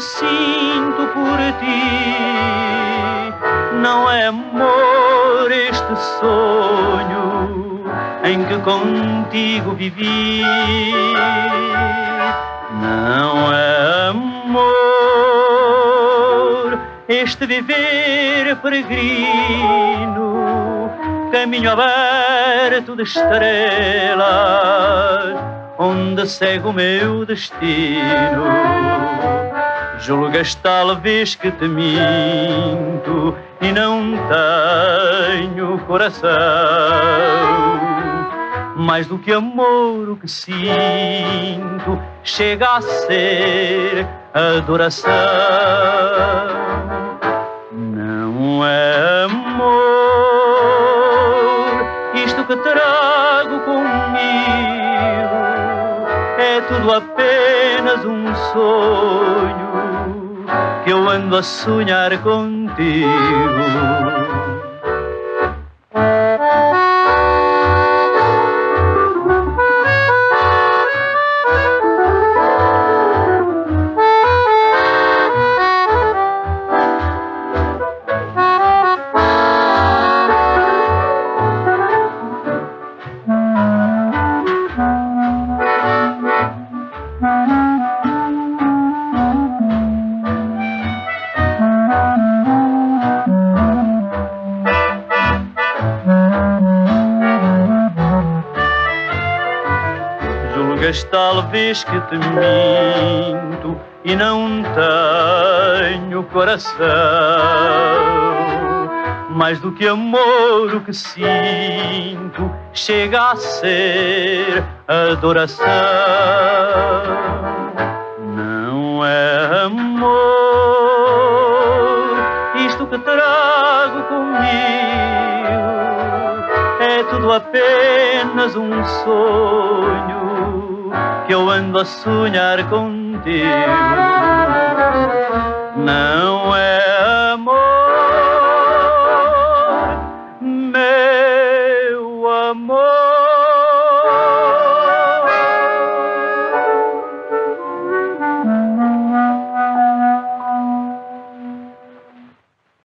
sinto por ti não é amor este sonho em que contigo vivi. Não é amor este viver peregrino, caminho aberto de estrelas, onde segue o meu destino. Julgas talvez que te minto e não tenho coração. Mais do que amor, o que sinto chega a ser adoração. Não é amor isto que trago comigo, é tudo apenas um sonho que eu ando a sonhar contigo. Julgas talvez que te minto e não tenho coração. Mais do que amor, o que sinto chega a ser adoração. Não é amor isto que trago comigo, é tudo apenas um sonho que eu ando a sonhar contigo. Não é